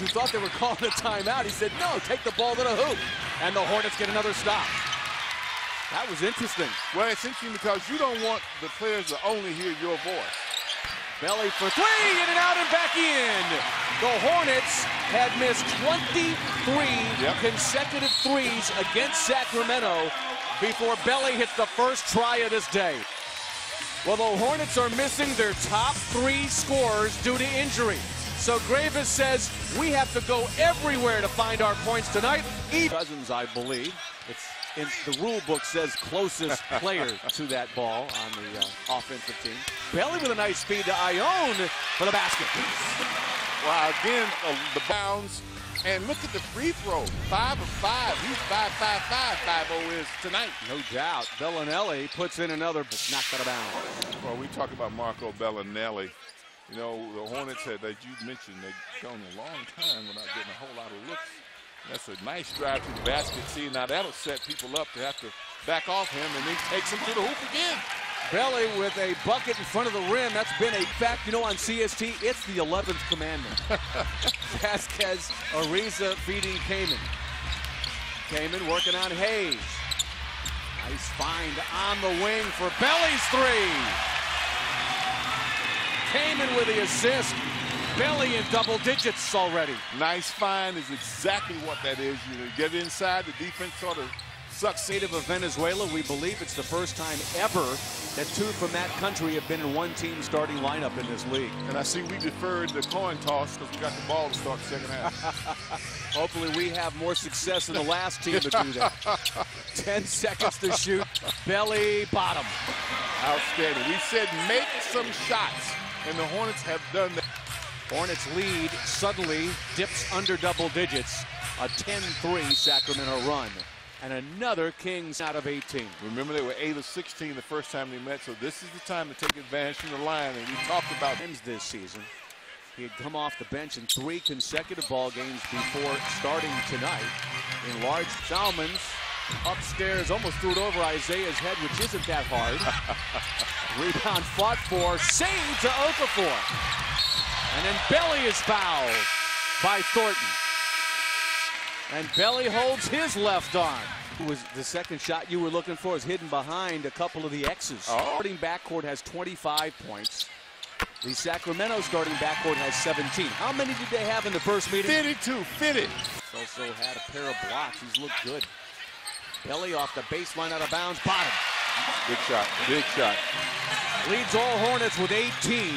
who thought they were calling a timeout. He said, no, take the ball to the hoop. And the Hornets get another stop. That was interesting. Well, it's interesting because you don't want the players to only hear your voice. Belly for three, in and out and back in. The Hornets had missed 23 Yep. consecutive threes against Sacramento before Belly hits the first try of this day. Well, the Hornets are missing their top three scorers due to injury. So Greivis says we have to go everywhere to find our points tonight. Even Cousins, I believe. It's in the rule book says closest player to that ball on the uh, offensive team. Belly with a nice feed to Ayon for the basket. Wow, again, uh, the bounds. And look at the free throw. Five of five. He's five, five, five, five oh is tonight. No doubt. Belinelli puts in another knocked out of bounds. Well, we talk about Marco Belinelli. You know, the Hornets had, as you mentioned, they've gone a long time without getting a whole lot of looks. That's a nice drive to the basket. See, now that'll set people up to have to back off him, and he takes him to the hoop again. Belly with a bucket in front of the rim. That's been a fact. You know, on CST, it's the 11th commandment. Vasquez, Ariza feeding Kaman. Kaman working on Hayes. Nice find on the wing for Belly's three. Kaman with the assist. Belly in double digits already. Nice find is exactly what that is. You get inside, the defense sort of sucks. Native of Venezuela, we believe it's the first time ever that two from that country have been in one team starting lineup in this league. And I see we deferred the coin toss because we got the ball to start the second half. Hopefully we have more success than the last team to do that. 10 seconds to shoot. Belly bottom. Outstanding. We said make some shots, and the Hornets have done that. Hornets lead suddenly dips under double digits. A 10-3 Sacramento run. And another Kings out of 18. Remember, they were 8 of 16 the first time they met, so this is the time to take advantage from the line. And we talked about Times this season. He had come off the bench in three consecutive ball games before starting tonight. In large Salmons upstairs, almost threw it over Isaiah's head, which isn't that hard. Rebound fought for, saved to Okafor. And then Belly is fouled by Thornton. And Belly holds his left arm. It was the second shot you were looking for is hidden behind a couple of the X's. Oh. Starting backcourt has 25 points. The Sacramento starting backcourt has 17. How many did they have in the first meeting? fitted too, fitted. Also had a pair of blocks. He's looked good. Belly off the baseline out of bounds. Bottom. Big shot, big shot. Leads all Hornets with 18.